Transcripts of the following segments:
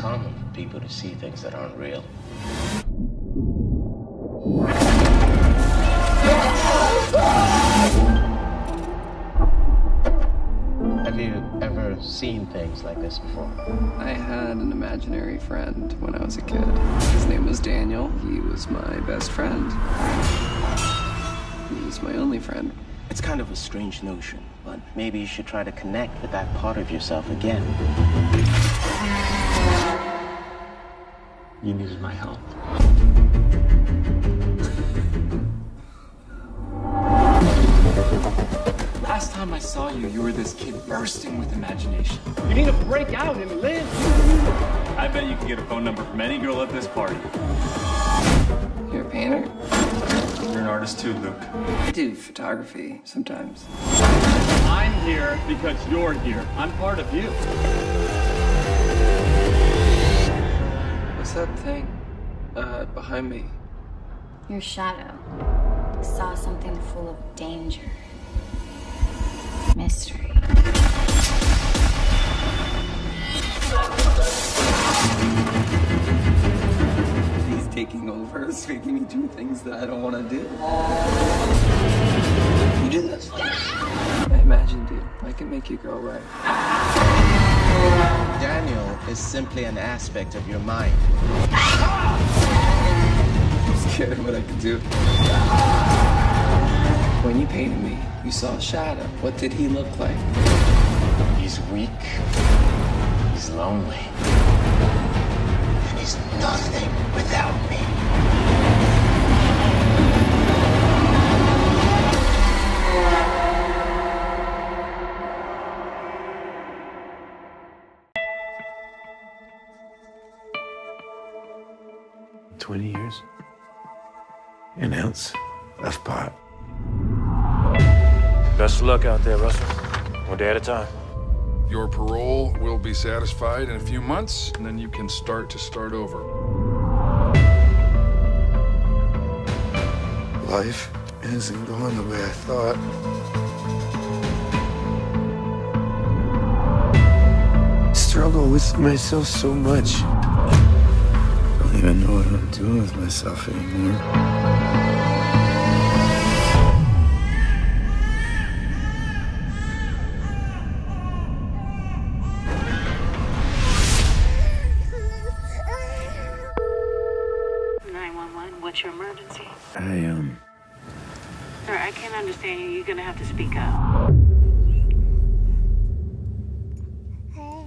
common for people to see things that aren't real. Have you ever seen things like this before? I had an imaginary friend when I was a kid. His name was Daniel. He was my best friend. He was my only friend. It's kind of a strange notion, but maybe you should try to connect with that part of yourself again. You needed my help. Last time I saw you, you were this kid bursting with imagination. You need to break out and live. I bet you can get a phone number from any girl at this party. You're a painter? You're an artist too, Luke. I do photography sometimes. I'm here because you're here. I'm part of you. What's that thing? Uh, behind me. Your shadow saw something full of danger, mystery. He's taking over. It's making me do things that I don't want to do. You do this? I imagine, dude. I can make you go right. Daniel is simply an aspect of your mind. I'm scared of what I can do. When you painted me, you saw a shadow. What did he look like? He's weak. He's lonely. And he's nothing without me. Twenty years. An ounce of pot. Best of luck out there, Russell. One day at a time. Your parole will be satisfied in a few months, and then you can start to start over. Life isn't going the way I thought. Struggle with myself so much. Don't even know what I'm doing with myself anymore. What's your emergency? I um Sir, I can't understand you. You're gonna have to speak up.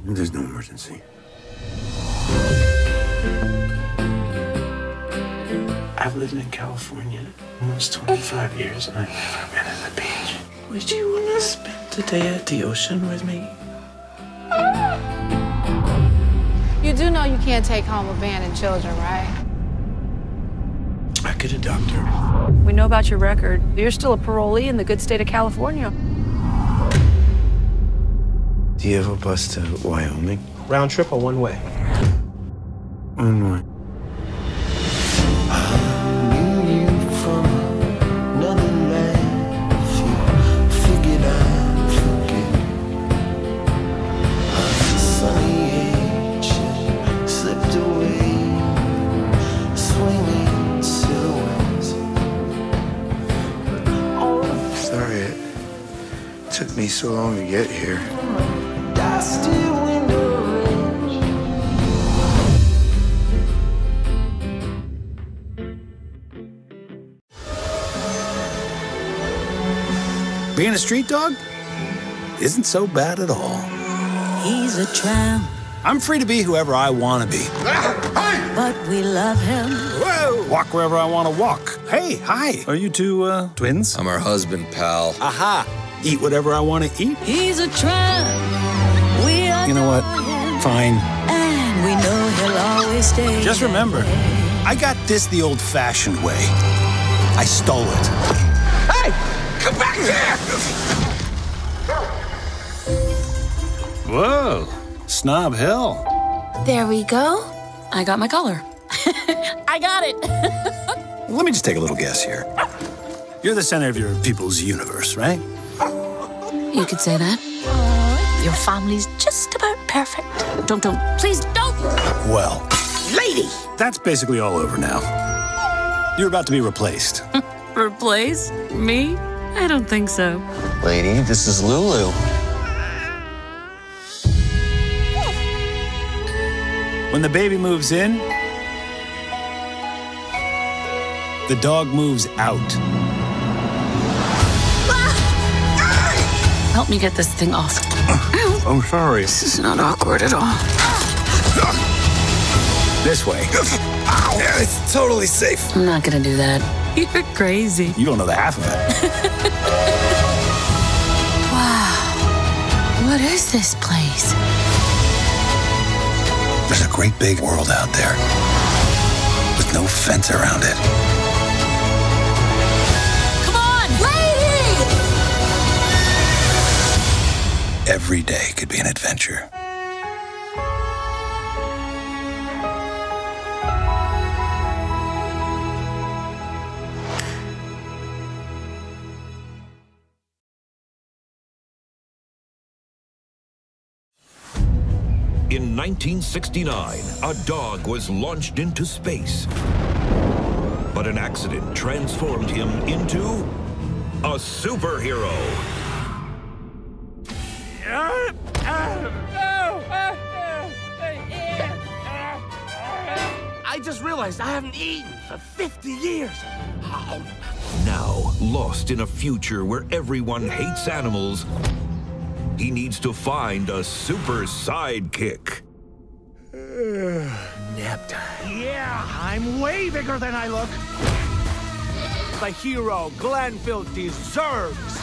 there's no emergency. I've lived in California almost 25 years and I've never been to the beach. Would you want to spend the day at the ocean with me? You do know you can't take home abandoned children, right? I could adopt her. We know about your record. You're still a parolee in the good state of California. Do you have a bus to Wyoming? Round trip or one way? One way. Took me so long to get here. Being a street dog isn't so bad at all. He's a tramp, I'm free to be whoever I want to be. but we love him. Whoa! Walk wherever I want to walk. Hey, hi. Are you two uh, twins? I'm her husband, pal. Aha! Eat whatever I want to eat. He's a tramp. We are You know what? Fine. and we know he'll always stay. Just remember, I got this the old fashioned way. I stole it. Hey! Come back here! Whoa! Snob Hill. There we go. I got my collar. I got it. Let me just take a little guess here. You're the center of your people's universe, right? You could say that. Your family's just just about perfect. Don't, don't, please don't. Well, Lady! that's basically all over now. You're about to be replaced. Replace me? I don't think so. Lady, this is Lulu. When the baby moves in, the dog moves out. Help me get this thing off. I'm sorry. This is not awkward at all. This way. Yeah, it's totally safe. I'm not gonna do that. You're crazy. You don't know the half of it. Wow. What is this place? There's a great big world out there with no fence around it. Every day could be an adventure. In 1969, a dog was launched into space. But an accident transformed him into a superhero. I just realized I haven't eaten for 50 years. Now, lost in a future where everyone hates animals, he needs to find a super sidekick. Nap time. Yeah, I'm way bigger than I look. The hero Glenfield deserves.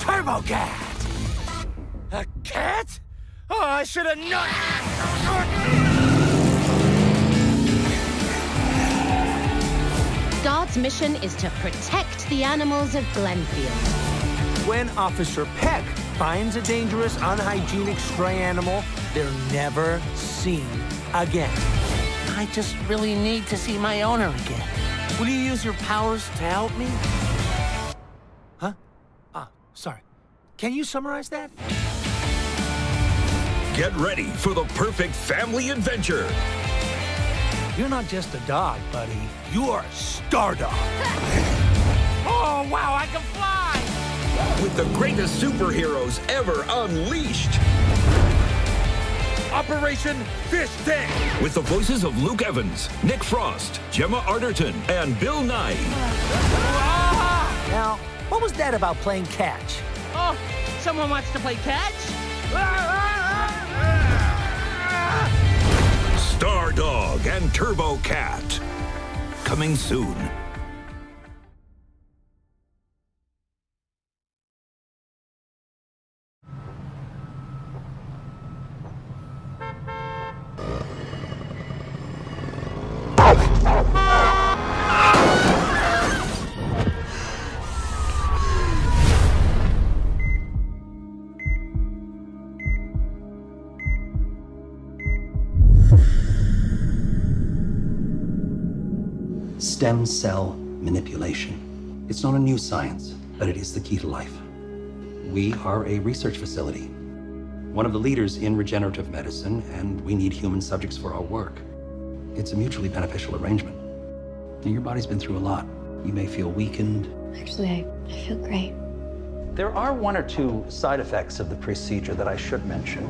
Turbo Cat. A cat? Oh, I should have known. Guard's mission is to protect the animals of Glenfield. When Officer Peck finds a dangerous, unhygienic stray animal, they're never seen again. I just really need to see my owner again. Will you use your powers to help me? Huh? Ah, sorry. Can you summarize that? Get ready for the perfect family adventure. You're not just a dog, buddy. You're a star dog. oh, wow, I can fly! With the greatest superheroes ever unleashed. Operation Fish Tank! With the voices of Luke Evans, Nick Frost, Gemma Arterton, and Bill Nye. Ah! Now, what was that about playing catch? Oh, someone wants to play catch? Star Dog and Turbo Cat. Coming soon. Stem cell manipulation. It's not a new science, but it is the key to life. We are a research facility, one of the leaders in regenerative medicine, and we need human subjects for our work. It's a mutually beneficial arrangement. Now, your body's been through a lot. You may feel weakened. Actually, I, I feel great. There are one or two side effects of the procedure that I should mention.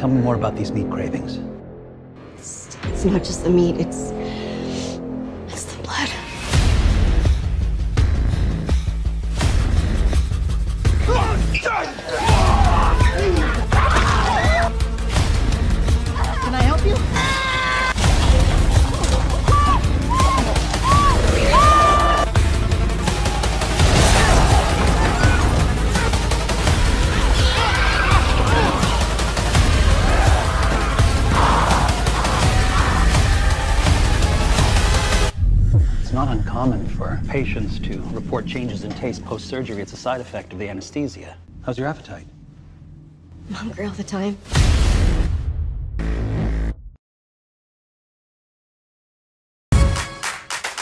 Tell me more about these meat cravings. It's, it's not just the meat, it's. It's patients to report changes in taste post surgery. It's a side effect of the anesthesia. How's your appetite? I'm hungry all the time.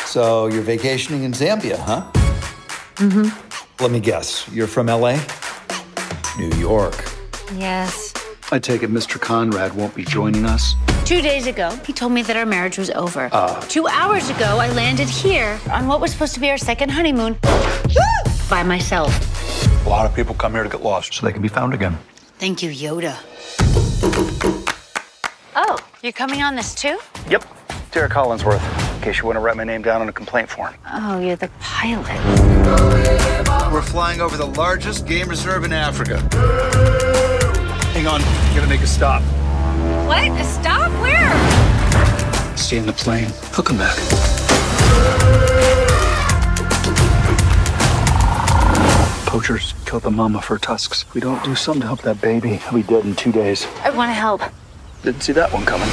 So you're vacationing in Zambia, huh? Mm-hmm. Let me guess. You're from LA? New York. Yes. I take it Mr. Conrad won't be joining us. Two days ago, he told me that our marriage was over. Ah. Two hours ago, I landed here on what was supposed to be our second honeymoon by myself. A lot of people come here to get lost so they can be found again. Thank you, Yoda. Oh, you're coming on this too? Yep. Derek Hollinsworth, in case you want to write my name down on a complaint form. Oh, you're the pilot. We're flying over the largest game reserve in Africa. Hang on, gotta make a stop. What? A stop? Where? Stay in the plane. He'll come back. Poachers killed the mama for tusks. We don't do something to help that baby, he'll be dead in two days. I want to help. Didn't see that one coming.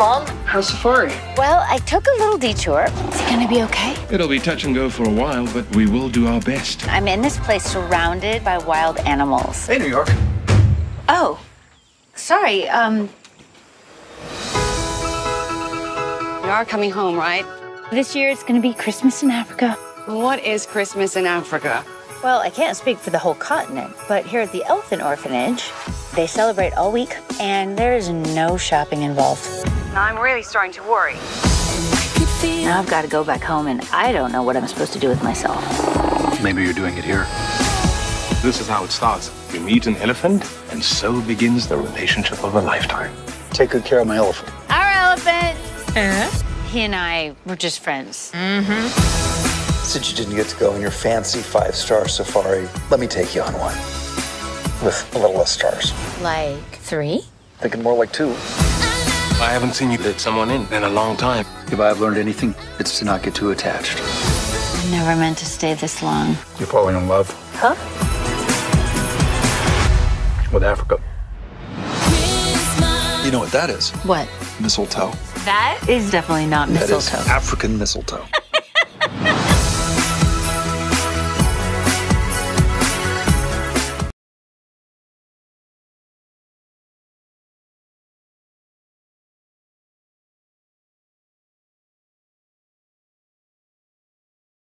Hi, Mom. How's Safari? Well, I took a little detour. Is he gonna be okay? It'll be touch and go for a while, but we will do our best. I'm in this place surrounded by wild animals. Hey, New York. Oh, sorry. Um, You are coming home, right? this year it's gonna be Christmas in Africa. What is Christmas in Africa? Well, I can't speak for the whole continent, but here at the Elephant Orphanage, they celebrate all week, and there is no shopping involved. Now I'm really starting to worry. Now I've got to go back home, and I don't know what I'm supposed to do with myself. Maybe you're doing it here. This is how it starts. You meet an elephant, and so begins the relationship of a lifetime. Take good care of my elephant. Our elephant. He and I were just friends. Mm-hmm. Since you didn't get to go on your fancy five star safari, let me take you on one. With a little less stars. Like three? Thinking more like two. I haven't seen you let someone in in a long time. If I have learned anything, it's to not get too attached. I never meant to stay this long. You're falling in love Huh? with Africa. You know what that is? What? Mistletoe. That is definitely not mistletoe. That is mistletoe. African mistletoe.